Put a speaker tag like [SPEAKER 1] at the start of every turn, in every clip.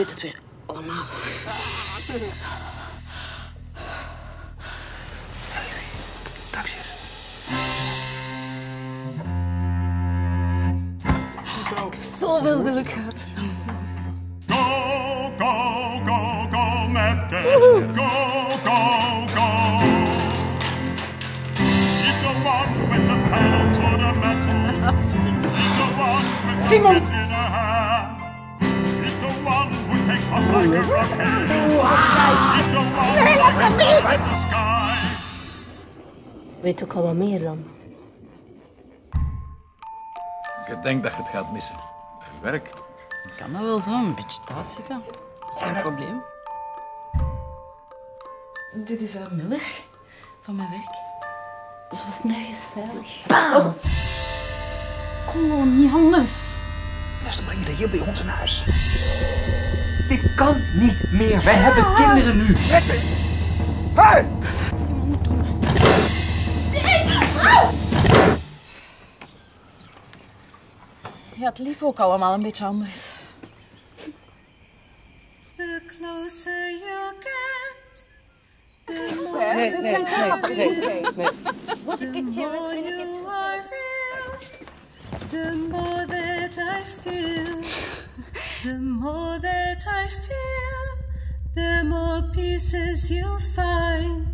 [SPEAKER 1] weet het weer allemaal. Ah, ik heb zoveel geluk gehad.
[SPEAKER 2] Go, go, go, go, Mette. Go, go, go. He's the one with the pedal to the metal. He's the one with the
[SPEAKER 1] Simon. Weet ook al wat meer dan.
[SPEAKER 3] Ik denk dat je het gaat missen. Werk.
[SPEAKER 4] Ik kan dat wel zo, een beetje thuis zitten. Geen probleem. Dit is haar nummer van mijn werk. Ze was nergens veilig. Oh. Kom gewoon niet anders.
[SPEAKER 5] Dus dan breng je dat hier bij ons in huis. Dit kan niet meer. Wij hebben kinderen nu. Hey!
[SPEAKER 4] Simon moet doen. Ja, het liep ook allemaal een beetje anders.
[SPEAKER 6] The closer you get, the
[SPEAKER 7] Nee, nee, nee, nee, nee, nee.
[SPEAKER 6] more you are real, the more that I feel, the more that I feel, the more pieces you'll find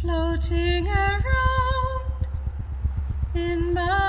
[SPEAKER 6] floating around in my